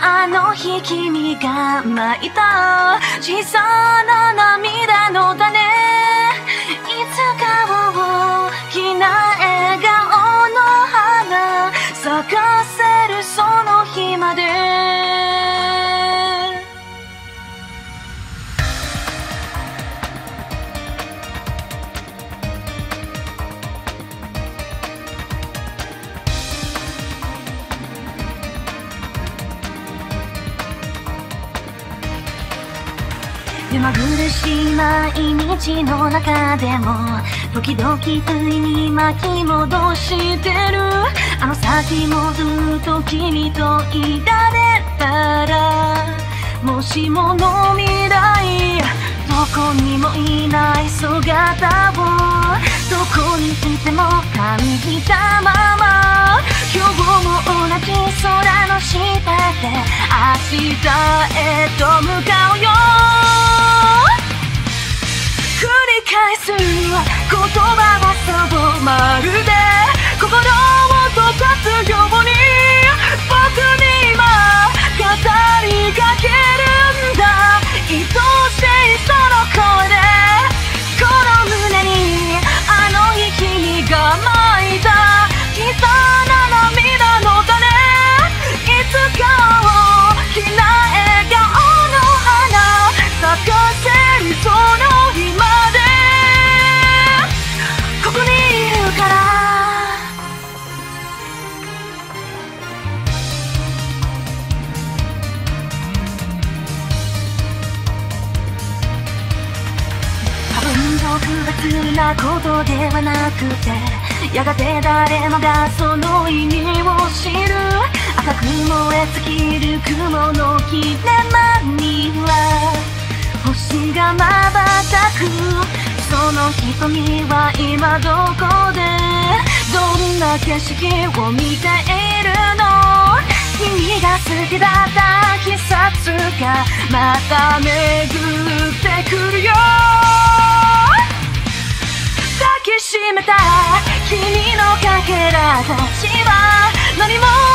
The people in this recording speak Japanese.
あの日君が巻いた小さな涙の種目まぐるしい毎日の中でも時々不意に巻き戻してる。あの先もずっと君といられたらもしもの未来どこにもいない姿をどこにいても感じたまま今日も同じ空の下で明日へと向かうよ。返す言葉はそうまる特別なことではなくてやがて誰もがその意味を知る。赤く燃え尽きる雲の切れ間には星が瞬く。その瞳は今どこでどんな景色を見ているの？君が好きだった季節がまた巡ってくるよ。けら私は何も